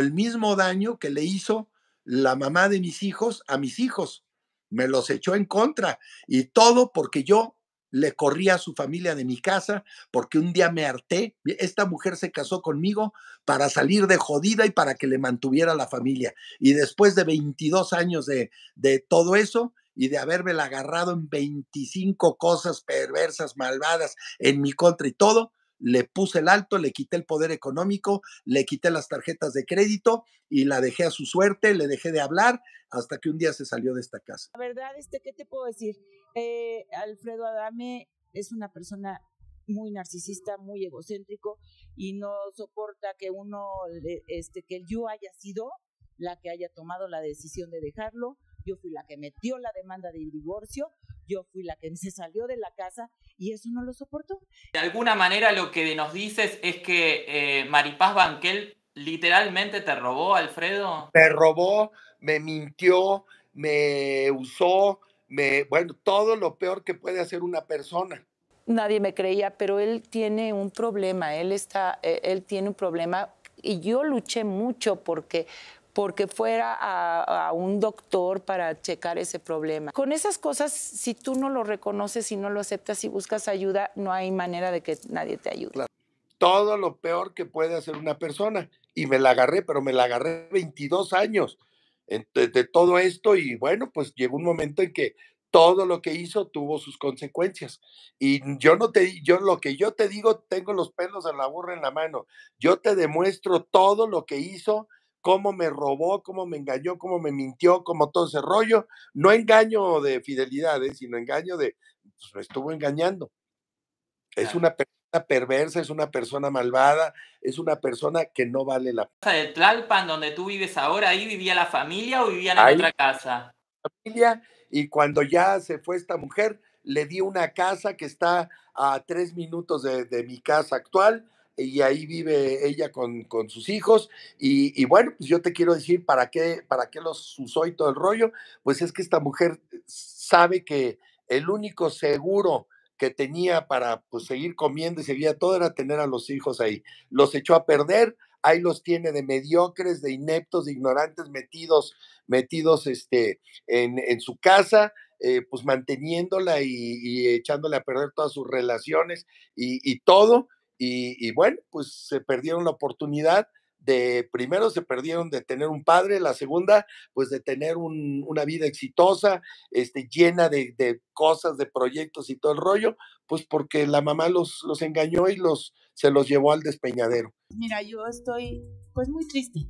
El mismo daño que le hizo la mamá de mis hijos a mis hijos. Me los echó en contra y todo porque yo le corrí a su familia de mi casa porque un día me harté. Esta mujer se casó conmigo para salir de jodida y para que le mantuviera la familia. Y después de 22 años de, de todo eso y de haberme agarrado en 25 cosas perversas, malvadas en mi contra y todo, le puse el alto, le quité el poder económico, le quité las tarjetas de crédito y la dejé a su suerte, le dejé de hablar hasta que un día se salió de esta casa. La verdad, este, ¿qué te puedo decir? Eh, Alfredo Adame es una persona muy narcisista, muy egocéntrico y no soporta que uno, este, que yo haya sido la que haya tomado la decisión de dejarlo. Yo fui la que metió la demanda de divorcio, yo fui la que se salió de la casa y eso no lo soportó. De alguna manera lo que nos dices es que eh, Maripaz Banquel literalmente te robó, Alfredo. Me robó, me mintió, me usó, me, bueno, todo lo peor que puede hacer una persona. Nadie me creía, pero él tiene un problema, él está, eh, él tiene un problema y yo luché mucho porque porque fuera a, un doctor para checar ese problema. Con esas cosas, si tú no lo reconoces y no lo aceptas y buscas ayuda, no hay manera de que nadie te ayude. Todo lo peor que puede hacer una persona. Y me la agarré, pero me la agarré 22 años de, todo esto y bueno, pues llegó un momento en que todo lo que hizo tuvo sus consecuencias. Y yo no te, yo lo que yo te digo, tengo los pelos de la burra en la mano. Yo te demuestro todo lo que hizo, cómo me robó, cómo me engañó, cómo me mintió, cómo todo ese rollo. No engaño de fidelidad, ¿eh? sino engaño de, pues me estuvo engañando. Es una persona perversa, es una persona malvada, es una persona que no vale la pena. de Tlalpan, donde tú vives ahora, ahí vivía la familia o vivían en otra casa? Familia, y cuando ya se fue esta mujer, le di una casa que está a tres minutos de, mi casa actual, y ahí vive ella con, sus hijos. Y, bueno, pues yo te quiero decir, ¿para qué, ¿para qué los usó y todo el rollo? Pues es que esta mujer sabe que el único seguro que tenía para pues, seguir comiendo y seguía todo era tener a los hijos ahí. Los echó a perder, ahí los tiene de mediocres, de ineptos, de ignorantes metidos, metidos este, en, su casa, eh, pues manteniéndola y, echándole a perder todas sus relaciones y, todo. Y, bueno, pues se perdieron la oportunidad de, primero se perdieron de tener un padre, la segunda, pues de tener una vida exitosa, este, llena de, cosas, de proyectos y todo el rollo, pues porque la mamá los, los engañó y los, se los llevó al despeñadero. Mira, yo estoy pues muy triste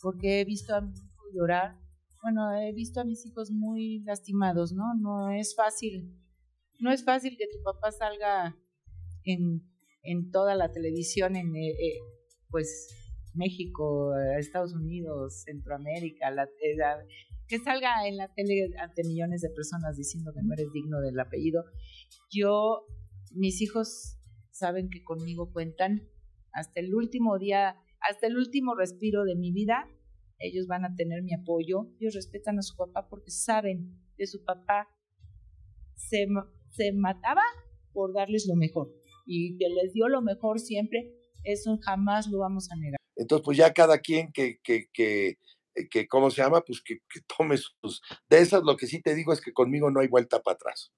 porque he visto a mi hijo llorar, bueno, he visto a mis hijos muy lastimados, ¿no? No es fácil, no es fácil que tu papá salga en, en toda la televisión, en, eh, eh, pues México, Estados Unidos, Centroamérica, la, eh, que salga en la tele ante millones de personas diciendo que no eres digno del apellido. Yo, mis hijos saben que conmigo cuentan hasta el último día, hasta el último respiro de mi vida. Ellos van a tener mi apoyo. Ellos respetan a su papá porque saben que su papá se, se mataba por darles lo mejor y que les dio lo mejor siempre. Eso jamás lo vamos a negar. Entonces, pues ya cada quien que, que, que, eh, que ¿cómo se llama? Pues que, que, tome sus... De esas lo que sí te digo es que conmigo no hay vuelta para atrás.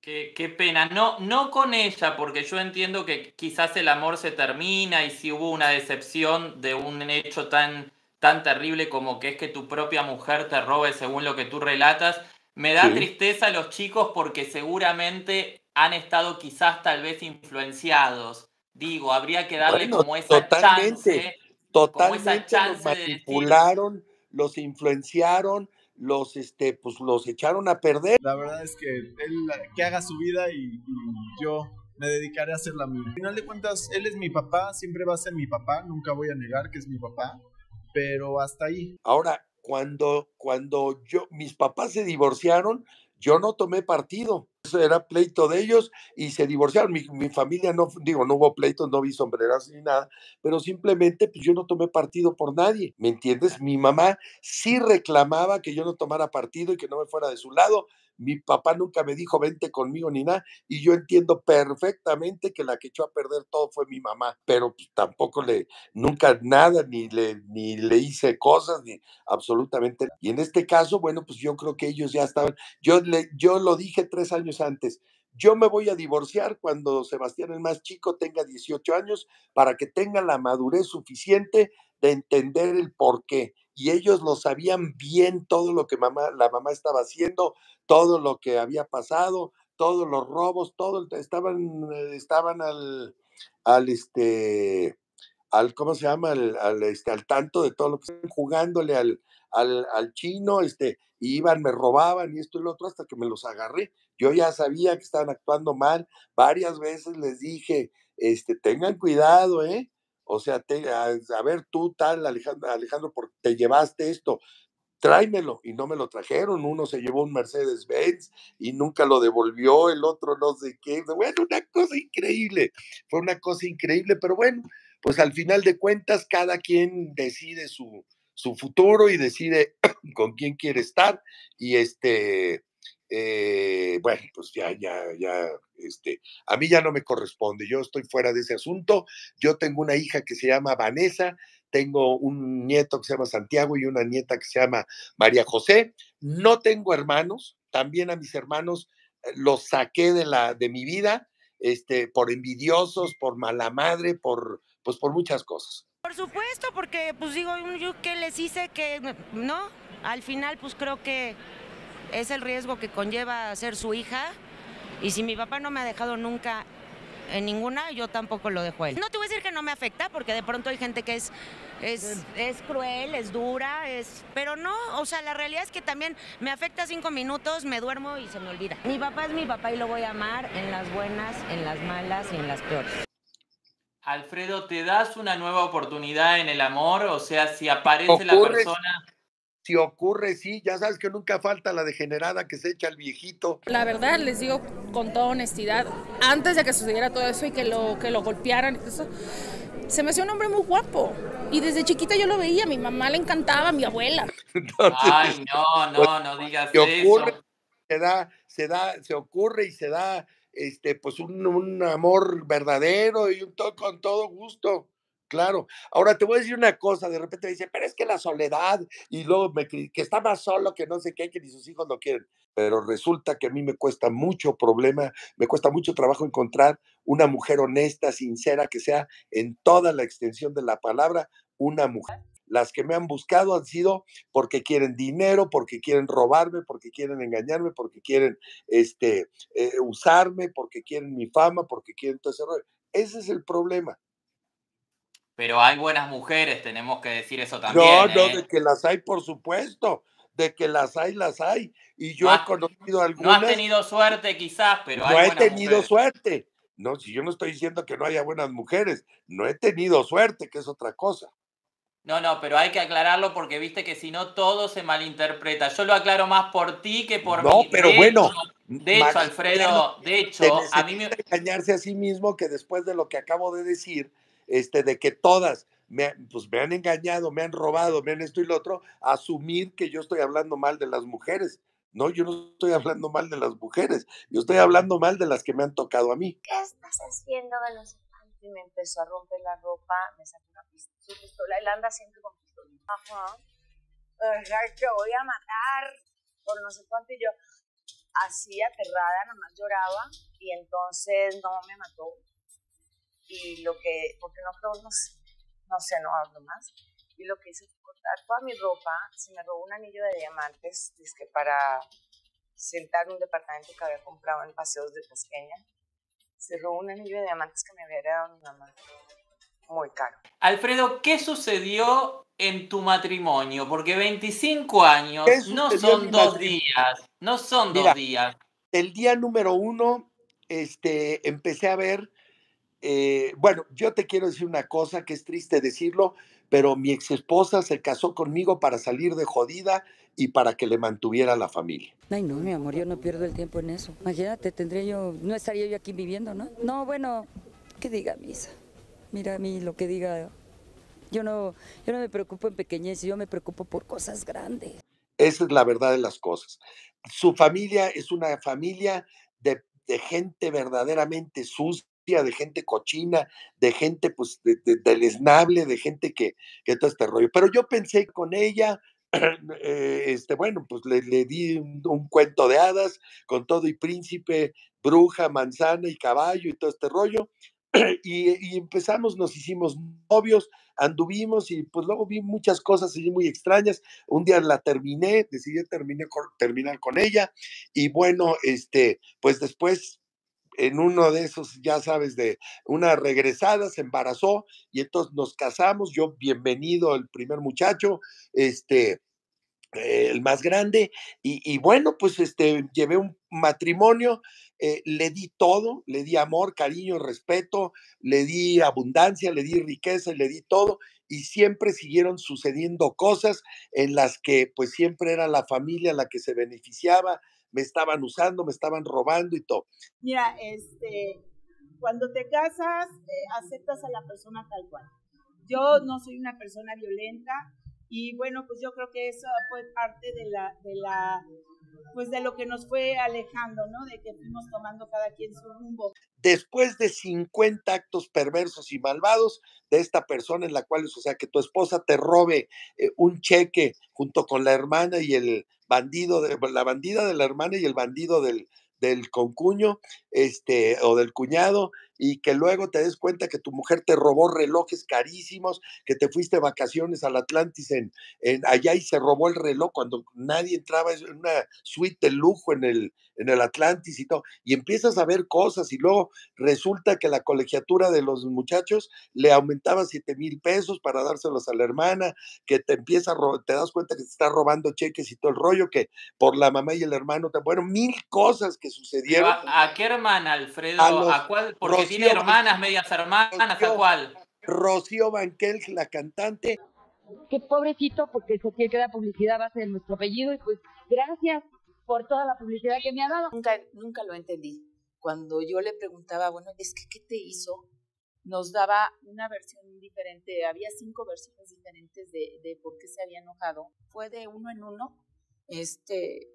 Qué, qué, pena, no, no con ella, porque yo entiendo que quizás el amor se termina y si hubo una decepción de un hecho tan, tan terrible como que es que tu propia mujer te robe según lo que tú relatas, me da tristeza a los chicos porque seguramente han estado quizás tal vez influenciados Digo, habría que darle como esa chance. Totalmente los manipularon, los influenciaron, los este pues los echaron a perder. La verdad es que él que haga su vida y, yo me dedicaré a hacer la mía. Al final de cuentas, él es mi papá, siempre va a ser mi papá, nunca voy a negar que es mi papá, pero hasta ahí. Ahora, cuando cuando yo mis papás se divorciaron, yo no tomé partido. Era pleito de ellos y se divorciaron. Mi, familia no, digo, no hubo pleitos, no vi sombreras ni nada, pero simplemente pues yo no tomé partido por nadie, ¿me entiendes? Mi mamá sí reclamaba que yo no tomara partido y que no me fuera de su lado, mi papá nunca me dijo vente conmigo ni nada, y yo entiendo perfectamente que la que echó a perder todo fue mi mamá, pero pues, tampoco le, nunca nada, ni le, ni le hice cosas, ni absolutamente. Y en este caso, bueno, pues yo creo que ellos ya estaban, yo, le, yo lo dije tres años antes, yo me voy a divorciar cuando Sebastián el más chico tenga 18 años para que tenga la madurez suficiente de entender el por qué. Y ellos lo sabían bien todo lo que mamá, la mamá estaba haciendo, todo lo que había pasado, todos los robos, todo, estaban, eh, estaban al, al este, al, ¿cómo se llama? Al, al, este, al tanto de todo lo que estaban jugándole al, al, al chino, este, y iban, me robaban y esto y lo otro hasta que me los agarré. Yo ya sabía que estaban actuando mal. Varias veces les dije, este, tengan cuidado, ¿eh? O sea, a, ver, tú tal, Alejandro, Alejandro, porque te llevaste esto, tráemelo. Y no me lo trajeron. Uno se llevó un Mercedes-Benz y nunca lo devolvió, el otro no sé qué. Bueno, una cosa increíble. Fue una cosa increíble, pero bueno, pues al final de cuentas, cada quien decide su, su futuro y decide con quién quiere estar. Y este, eh, bueno, pues ya, ya, ya, este, a mí ya no me corresponde, yo estoy fuera de ese asunto, yo tengo una hija que se llama Vanessa, tengo un nieto que se llama Santiago y una nieta que se llama María José, no tengo hermanos, también a mis hermanos eh, los saqué de, la, de mi vida, este, por envidiosos, por mala madre, por, pues por muchas cosas. Por supuesto, porque pues digo, yo que les hice que, no, al final pues creo que es el riesgo que conlleva ser su hija. Y si mi papá no me ha dejado nunca en ninguna, yo tampoco lo dejo a él. No te voy a decir que no me afecta, porque de pronto hay gente que es, es, es cruel, es dura, es, pero no, o sea, la realidad es que también me afecta cinco minutos, me duermo y se me olvida. Mi papá es mi papá y lo voy a amar en las buenas, en las malas y en las peores. Alfredo, ¿te das una nueva oportunidad en el amor? O sea, si aparece la persona si ocurre, sí, ya sabes que nunca falta la degenerada que se echa el viejito. La verdad, les digo con toda honestidad, antes de que sucediera todo eso y que lo, que lo golpearan, eso, se me hacía un hombre muy guapo. Y desde chiquita yo lo veía, a mi mamá le encantaba, a mi abuela. Entonces, Ay, no, no, pues, no digas se ocurre, eso. Se da, se da, se ocurre y se da este, pues un, un amor verdadero y un to con todo gusto. Claro. Ahora te voy a decir una cosa, de repente me pero es que la soledad, y luego me, que está más solo, que no sé qué, que ni sus hijos lo quieren. Pero resulta que a mí me cuesta mucho problema, me cuesta mucho trabajo encontrar una mujer honesta, sincera, que sea en toda la extensión de la palabra una mujer. Las que me han buscado han sido porque quieren dinero, porque quieren robarme, porque quieren engañarme, porque quieren este, eh, usarme, porque quieren mi fama, porque quieren todo ese rollo. Ese es el problema. Pero hay buenas mujeres, tenemos que decir eso también. No, no, ¿eh? de que las hay, por supuesto. De que las hay, las hay. Y yo No he conocido No algunas. has tenido suerte quizás, pero no hay he buenas tenido mujeres. suerte. No, si yo no estoy diciendo que no haya buenas mujeres, no he tenido suerte, que es otra cosa. No, no, pero hay que aclararlo porque viste que si no todo se malinterpreta. Yo lo aclaro más por ti que por No, mí. pero De bueno, hecho- de hecho, Alfredo, de hecho, a mí me, engañarse a sí mismo que después de lo que acabo de decir, este, de que todas me, pues, me han engañado, me han robado, me han esto y lo otro, asumir que yo estoy hablando mal de las mujeres. No, yo no estoy hablando mal de las mujeres, yo estoy hablando mal de las que me han tocado a mí. ¿qué estás haciendo? Que no sé cuánto. Y me empezó a romper la ropa, me sacó una pist- su pistola, él anda siempre con pistola. Ajá. Te voy a matar, por no sé cuánto. Y yo, así aterrada, nada más lloraba, y entonces no me mató. Y lo que, porque no creo, no sé, no sé, no hablo más. Y lo que hice fue cortar toda mi ropa, se me robó un anillo de diamantes, que para sentar un departamento que había comprado en Paseos de Tasqueña se robó un anillo de diamantes que me había heredado mi mamá. Muy caro. Alfredo, ¿qué sucedió en tu matrimonio? Porque 25 años ¿Qué no son dos matrimonio? días, no son Mira. dos días. El día número uno, este, empecé a ver, eh, bueno, yo te quiero decir una cosa que es triste decirlo, pero mi ex esposa se casó conmigo para salir de jodida y para que le mantuviera la familia. Ay, no, mi amor, yo no pierdo el tiempo en eso. Imagínate, tendría yo, no estaría yo aquí viviendo, ¿no? No, bueno, que diga misa. Mira a mí lo que diga. Yo no, yo no me preocupo en pequeñez, yo me preocupo por cosas grandes. Esa es la verdad de las cosas. Su familia es una familia de, de gente verdaderamente sucia de gente cochina, de gente pues de, de, deleznable, de gente que, que todo este rollo. Pero yo pensé con ella, eh, este, bueno, pues le, le di un, cuento de hadas con todo y príncipe, bruja, manzana y caballo y todo este rollo. Y, y, empezamos, nos hicimos novios, anduvimos y pues luego vi muchas cosas muy extrañas. Un día la terminé, decidí terminar con ella y bueno, este, pues después en uno de esos, ya sabes, de una regresada, se embarazó y entonces nos casamos. Yo, bienvenido el primer muchacho, este, eh, el más grande, y, bueno, pues este, llevé un matrimonio, eh, le di todo, le di amor, cariño, respeto, le di abundancia, le di riqueza, le di todo, y siempre siguieron sucediendo cosas en las que pues siempre era la familia la que se beneficiaba, me estaban usando, me estaban robando y todo. Mira, este, cuando te casas, eh, aceptas a la persona tal cual. Yo no soy una persona violenta y bueno, pues yo creo que eso fue parte de la, de la, pues de lo que nos fue alejando, ¿no? De que fuimos tomando cada quien su rumbo. Después de 50 actos perversos y malvados de esta persona en la cual, o sea, que tu esposa te robe eh, un cheque junto con la hermana y el bandido, de, la bandida de la hermana y el bandido del, del concuño, este, o del cuñado, y que luego te des cuenta que tu mujer te robó relojes carísimos, que te fuiste de vacaciones al Atlantis en, en allá y se robó el reloj cuando nadie entraba en una suite de lujo en el, en el Atlantis y todo, y empiezas a ver cosas y luego resulta que la colegiatura de los muchachos le aumentaba 7 mil pesos para dárselos a la hermana, que te empieza a te das cuenta que te está robando cheques y todo el rollo, que por la mamá y el hermano, te, bueno, mil cosas que sucedieron. ¿A, a qué hermana, Alfredo? ¿A, los, ¿A cuál? Porque Rocío, tiene hermanas, medias hermanas, ¿a cuál? Rocío Banquel, la cantante. Qué pobrecito, porque se quiere que la publicidad base de nuestro apellido y pues gracias por toda la publicidad que me ha dado. Nunca, nunca lo entendí. Cuando yo le preguntaba, bueno, es que, ¿qué te hizo? Nos daba una versión diferente. Había cinco versiones diferentes de, de por qué se había enojado. Fue de uno en uno. Este,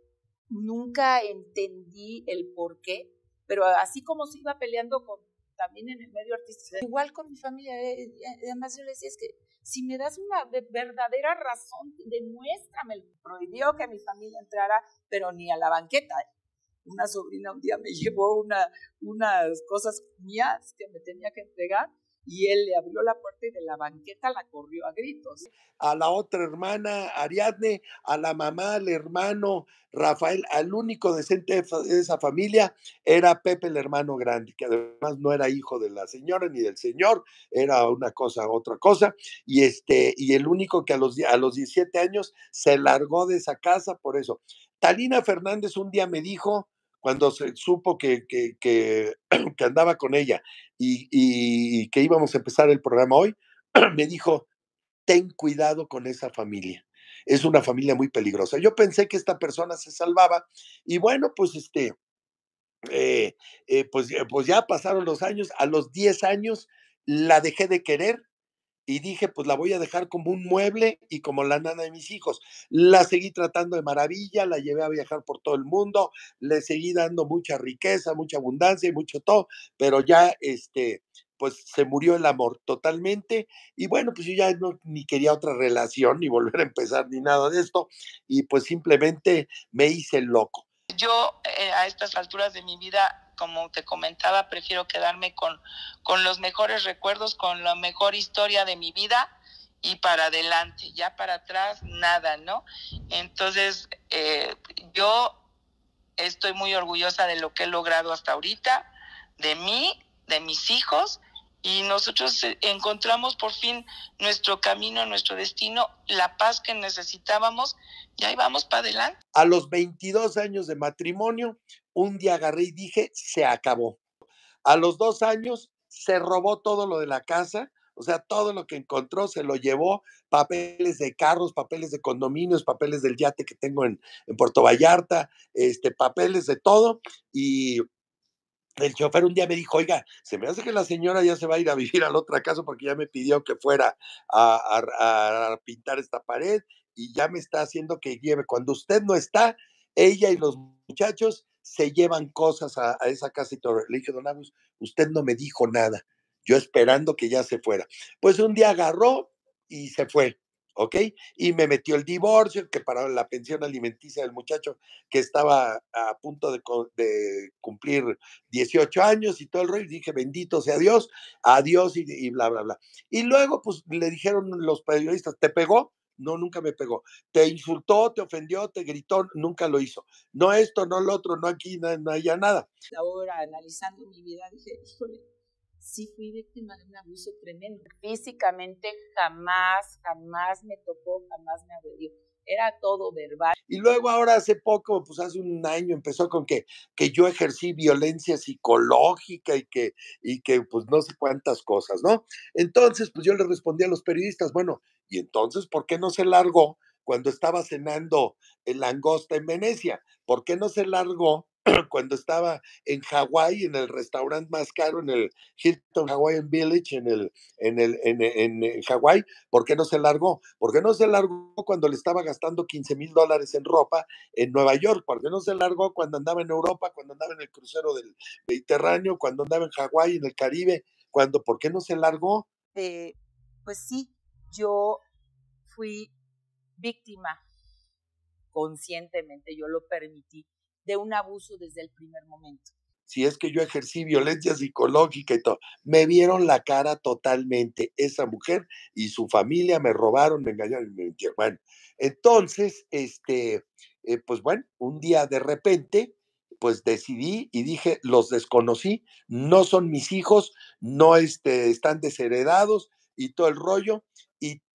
nunca entendí el por qué, pero así como se iba peleando con también en el medio artístico, igual con mi familia, eh, además yo le decía, es que si me das una verdadera razón, demuéstrame. Prohibió que mi familia entrara, pero ni a la banqueta. Una sobrina un día me llevó una, unas cosas mías que me tenía que entregar y él le abrió la puerta y de la banqueta la corrió a gritos. A la otra hermana, Ariadne, a la mamá, al hermano, Rafael, al único decente de esa familia era Pepe, el hermano grande, que además no era hijo de la señora ni del señor, era una cosa, otra cosa, y, este, y el único que a los, a los 17 años se largó de esa casa por eso. Talina Fernández un día me dijo, cuando se supo que, que, que, andaba con ella y, que íbamos a empezar el programa hoy, me dijo, ten cuidado con esa familia. Es una familia muy peligrosa. Yo pensé que esta persona se salvaba y bueno, pues este, eh, eh, pues, pues ya pasaron los años. A los 10 años la dejé de querer y dije, pues la voy a dejar como un mueble y como la nana de mis hijos. La seguí tratando de maravilla, la llevé a viajar por todo el mundo, le seguí dando mucha riqueza, mucha abundancia y mucho todo, pero ya este pues se murió el amor totalmente y bueno, pues yo ya no ni quería otra relación ni volver a empezar ni nada de esto y pues simplemente me hice loco. Yo eh, a estas alturas de mi vida como te comentaba, prefiero quedarme con, con los mejores recuerdos, con la mejor historia de mi vida y para adelante, ya para atrás nada, ¿no? Entonces, eh, yo estoy muy orgullosa de lo que he logrado hasta ahorita, de mí, de mis hijos, y nosotros eh, encontramos por fin nuestro camino, nuestro destino, la paz que necesitábamos, y ahí vamos para adelante. A los 22 años de matrimonio, un día agarré y dije, se acabó. A los dos años se robó todo lo de la casa, o sea, todo lo que encontró se lo llevó, papeles de carros, papeles de condominios, papeles del yate que tengo en, en Puerto Vallarta, este, papeles de todo, y el chofer un día me dijo, oiga, se me hace que la señora ya se va a ir a vivir a la otra casa porque ya me pidió que fuera a, a, a pintar esta pared y ya me está haciendo que lleve. Cuando usted no está, ella y los muchachos se llevan cosas a, esa casa y todo. Le dije, don Agus, usted no me dijo nada. Yo esperando que ya se fuera. Pues un día agarró y se fue. ¿ok? Y me metió el divorcio, que para la pensión alimenticia del muchacho que estaba a punto de, cumplir 18 años y todo el rollo, y dije, bendito sea Dios, adiós y, y, bla, bla, bla. Y luego, pues le dijeron los periodistas, ¿te pegó? No, nunca me pegó. ¿Te insultó, te ofendió, te gritó? Nunca lo hizo. No esto, no lo otro, no aquí, no, no haya nada. Ahora, analizando mi vida, dije, híjole, sí fui víctima de un abuso tremendo. Físicamente jamás, jamás me tocó, jamás me agredió. Era todo verbal. Y luego ahora hace poco, pues hace un año empezó con que, que yo ejercí violencia psicológica y que, y que pues no sé cuántas cosas, ¿no? Entonces, pues yo le respondí a los periodistas, bueno, y entonces, ¿por qué no se largó cuando estaba cenando el langosta en Venecia? ¿Por qué no se largó cuando estaba en Hawái, en el restaurante más caro, en el Hilton Hawaiian Village, en el, en el, en, en, Hawái, ¿por qué no se largó? ¿Por qué no se largó cuando le estaba gastando 15 mil dólares en ropa en Nueva York? ¿Por qué no se largó cuando andaba en Europa, cuando andaba en el crucero del Mediterráneo, cuando andaba en Hawái, en el Caribe? Cuando, ¿Por qué no se largó? Eh, pues sí, yo fui víctima conscientemente, yo lo permití de un abuso desde el primer momento. Si es que yo ejercí violencia psicológica y todo, me vieron la cara totalmente. Esa mujer y su familia me robaron, me engañaron me mintieron. Bueno, entonces, este, eh, pues bueno, un día de repente, pues decidí y dije, los desconocí, no son mis hijos, no este, están desheredados y todo el rollo,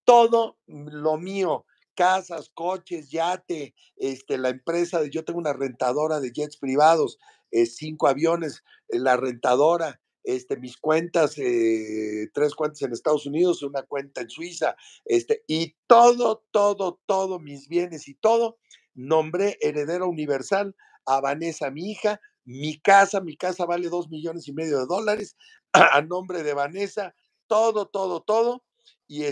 todo lo mío casas, coches, yate, este, la empresa, de, yo tengo una rentadora de jets privados, eh, cinco aviones, eh, la rentadora, este, mis cuentas, eh, tres cuentas en Estados Unidos, una cuenta en Suiza, este, y todo, todo, todo, mis bienes y todo, nombré heredera universal a Vanessa, mi hija, mi casa, mi casa vale dos millones y medio de dólares, a, nombre de Vanessa, todo, todo, todo, y,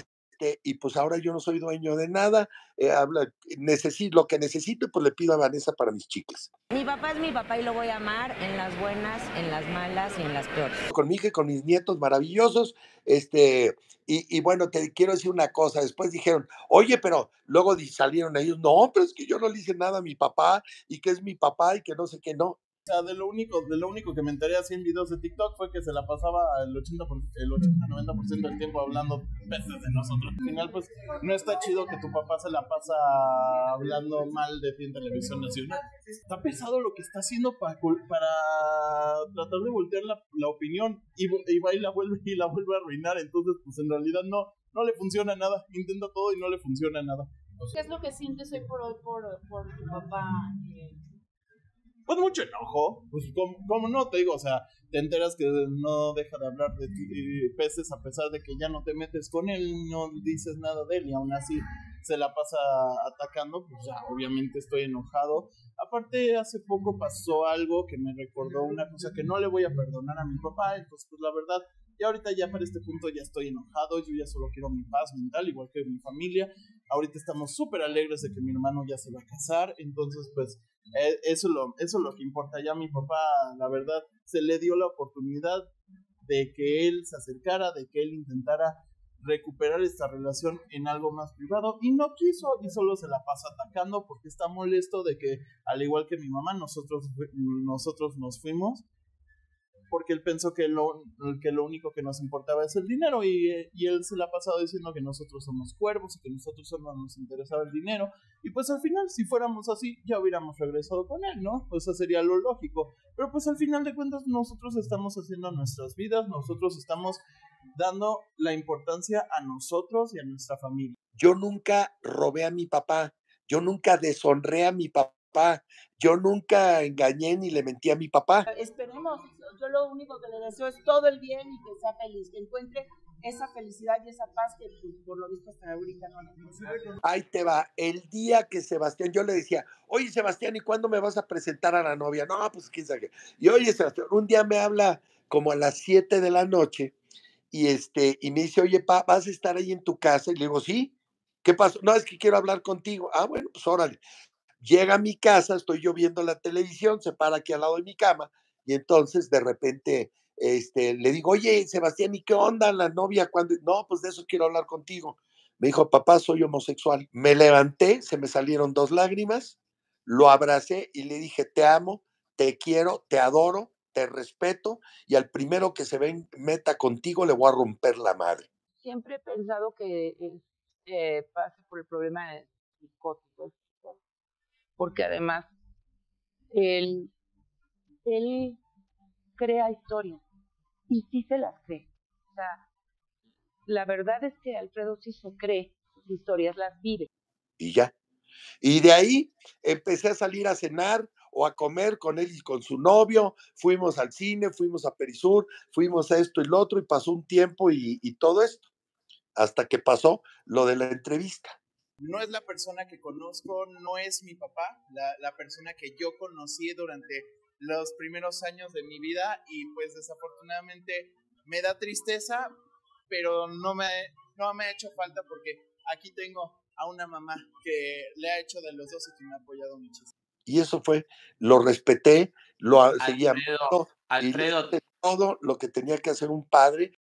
y pues ahora yo no soy dueño de nada, eh, habla, necesito, lo que necesito, pues le pido a Vanessa para mis chicas. Mi papá es mi papá y lo voy a amar en las buenas, en las malas y en las peores. Con mi hija y con mis nietos maravillosos, este, y, y, bueno, te quiero decir una cosa, después dijeron, oye, pero luego salieron ellos, no, pero es que yo no le hice nada a mi papá y que es mi papá y que no sé qué, no. O sea, de lo único, de lo único que me enteré así en videos de TikTok fue que se la pasaba el 80, el 80-90% del tiempo hablando veces de nosotros. Al final, pues, no está chido que tu papá se la pasa hablando mal de ti en televisión nacional. Está pesado lo que está haciendo para, para tratar de voltear la, la opinión y, y va y la vuelve y la vuelve a arruinar. Entonces, pues en realidad no, no le funciona nada. Intenta todo y no le funciona nada. ¿Qué es lo que sientes hoy por hoy por, por tu papá? Eh, pues mucho enojo, pues como, no, te digo, o sea, te enteras que no deja de hablar de ti, peces a pesar de que ya no te metes con él, no dices nada de él y aún así se la pasa atacando, pues ya obviamente estoy enojado. Aparte, hace poco pasó algo que me recordó una cosa que no le voy a perdonar a mi papá, entonces pues la verdad, y ahorita ya para este punto ya estoy enojado, yo ya solo quiero mi paz mental, igual que mi familia. Ahorita estamos súper alegres de que mi hermano ya se va a casar, entonces pues eh, eso, lo, eso es lo que importa. Ya mi papá, la verdad, se le dio la oportunidad de que él se acercara, de que él intentara recuperar esta relación en algo más privado y no quiso y solo se la pasa atacando porque está molesto de que al igual que mi mamá nosotros nosotros nos fuimos porque él pensó que lo, que lo único que nos importaba es el dinero y, él se le ha pasado diciendo que nosotros somos cuervos y que nosotros solo nos interesaba el dinero. Y pues al final, si fuéramos así, ya hubiéramos regresado con él, ¿no? Pues eso sería lo lógico. Pero pues al final de cuentas, nosotros estamos haciendo nuestras vidas, nosotros estamos dando la importancia a nosotros y a nuestra familia. Yo nunca robé a mi papá, yo nunca deshonré a mi papá, yo nunca engañé ni le mentí a mi papá. Esperemos yo lo único que le deseo es todo el bien y que sea feliz, que encuentre esa felicidad y esa paz que pues, por lo visto hasta ahorita no Ahí te va, el día que Sebastián, yo le decía, oye Sebastián, ¿y cuándo me vas a presentar a la novia? No, pues quién sabe. Y oye Sebastián, un día me habla como a las 7 de la noche y este y me dice, oye, pa, ¿vas a estar ahí en tu casa? Y le digo, sí. ¿Qué pasó? No, es que quiero hablar contigo. Ah, bueno, pues órale. Llega a mi casa, estoy yo viendo la televisión, se para aquí al lado de mi cama y entonces de repente este, le digo, oye, Sebastián, ¿y qué onda la novia? cuando No, pues de eso quiero hablar contigo. Me dijo, papá, soy homosexual. Me levanté, se me salieron dos lágrimas, lo abracé y le dije, te amo, te quiero, te adoro, te respeto y al primero que se ven, meta contigo le voy a romper la madre. Siempre he pensado que eh, pasa por el problema psicótico porque además él, él crea historias y sí se las cree. O sea, la verdad es que Alfredo sí se cree sus historias, las vive. Y ya. Y de ahí empecé a salir a cenar o a comer con él y con su novio, fuimos al cine, fuimos a Perisur, fuimos a esto y lo otro y pasó un tiempo y, y todo esto, hasta que pasó lo de la entrevista no es la persona que conozco, no es mi papá, la, persona que yo conocí durante los primeros años de mi vida y pues desafortunadamente me da tristeza, pero no me, no me ha hecho falta porque aquí tengo a una mamá que le ha hecho de los dos y que me ha apoyado muchísimo. Y eso fue, lo respeté, lo seguía Alfredo, todo lo que tenía que hacer un padre